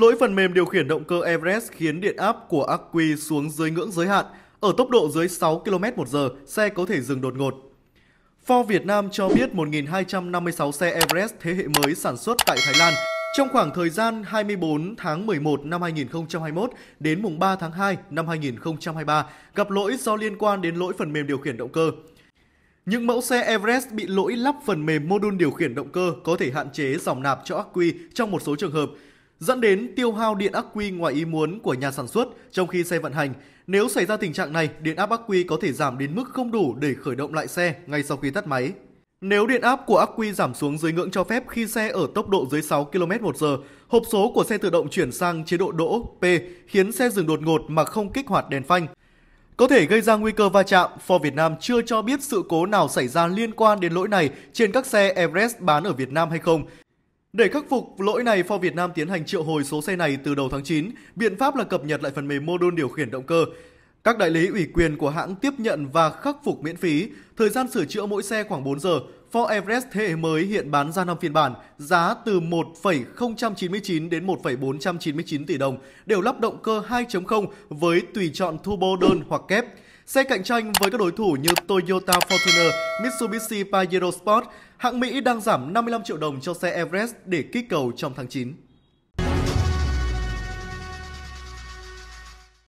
Lỗi phần mềm điều khiển động cơ Everest khiến điện áp của ắc quy xuống dưới ngưỡng giới hạn. Ở tốc độ dưới 6 km một giờ, xe có thể dừng đột ngột. Ford Việt Nam cho biết 1.256 xe Everest thế hệ mới sản xuất tại Thái Lan trong khoảng thời gian 24 tháng 11 năm 2021 đến mùng 3 tháng 2 năm 2023 gặp lỗi do liên quan đến lỗi phần mềm điều khiển động cơ. Những mẫu xe Everest bị lỗi lắp phần mềm mô đun điều khiển động cơ có thể hạn chế dòng nạp cho ắc quy trong một số trường hợp, dẫn đến tiêu hao điện ắc quy ngoài ý muốn của nhà sản xuất trong khi xe vận hành. Nếu xảy ra tình trạng này, điện áp ắc quy có thể giảm đến mức không đủ để khởi động lại xe ngay sau khi tắt máy. Nếu điện áp của ắc quy giảm xuống dưới ngưỡng cho phép khi xe ở tốc độ dưới 6 km một giờ, hộp số của xe tự động chuyển sang chế độ đỗ P khiến xe dừng đột ngột mà không kích hoạt đèn phanh. Có thể gây ra nguy cơ va chạm, Ford Việt Nam chưa cho biết sự cố nào xảy ra liên quan đến lỗi này trên các xe Everest bán ở Việt Nam hay không. Để khắc phục lỗi này, Ford Việt Nam tiến hành triệu hồi số xe này từ đầu tháng 9. Biện pháp là cập nhật lại phần mềm mô đun điều khiển động cơ. Các đại lý ủy quyền của hãng tiếp nhận và khắc phục miễn phí. Thời gian sửa chữa mỗi xe khoảng 4 giờ. Ford Everest thế hệ mới hiện bán ra 5 phiên bản, giá từ 1,099 đến 1,499 tỷ đồng, đều lắp động cơ 2.0 với tùy chọn turbo đơn hoặc kép. Xe cạnh tranh với các đối thủ như Toyota Fortuner, Mitsubishi Pajero Sport, hãng Mỹ đang giảm 55 triệu đồng cho xe Everest để kích cầu trong tháng 9.